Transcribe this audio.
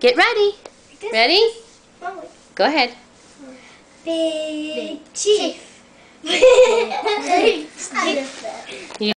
Get ready. Ready? Go ahead. Big chief. Chief.